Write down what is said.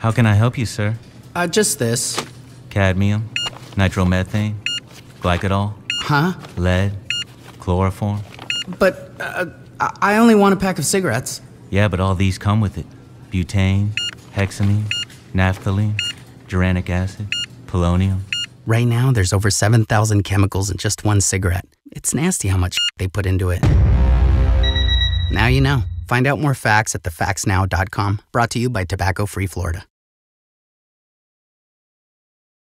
How can I help you, sir? Uh, just this. Cadmium, nitromethane, glycol, Huh? lead, chloroform. But uh, uh, I only want a pack of cigarettes. Yeah, but all these come with it butane, hexamine, naphthalene, geranic acid, polonium. Right now, there's over 7,000 chemicals in just one cigarette. It's nasty how much they put into it. Now you know. Find out more facts at thefactsnow.com. Brought to you by Tobacco Free Florida.